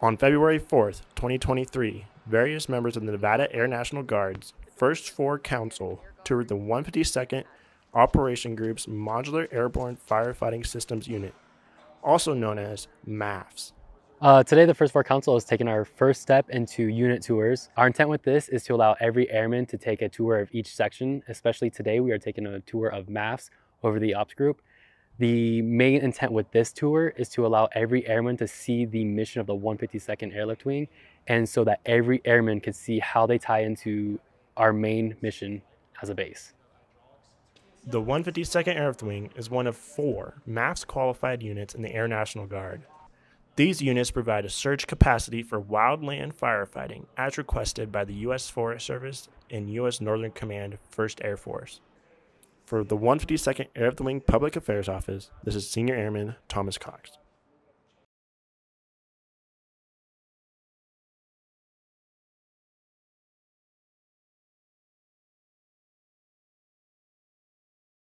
On February 4th, 2023, various members of the Nevada Air National Guard's First Four Council toured the 152nd Operation Group's Modular Airborne Firefighting Systems Unit, also known as MAFFS. Uh, today, the First Four Council is taking our first step into unit tours. Our intent with this is to allow every airman to take a tour of each section. Especially today, we are taking a tour of MAFFS over the ops group. The main intent with this tour is to allow every airman to see the mission of the 152nd Airlift Wing, and so that every airman can see how they tie into our main mission as a base. The 152nd Airlift Wing is one of four MAFFS qualified units in the Air National Guard. These units provide a surge capacity for wildland firefighting as requested by the U.S. Forest Service and U.S. Northern Command 1st Air Force. For the 152nd Airlift Wing Public Affairs Office, this is Senior Airman Thomas Cox.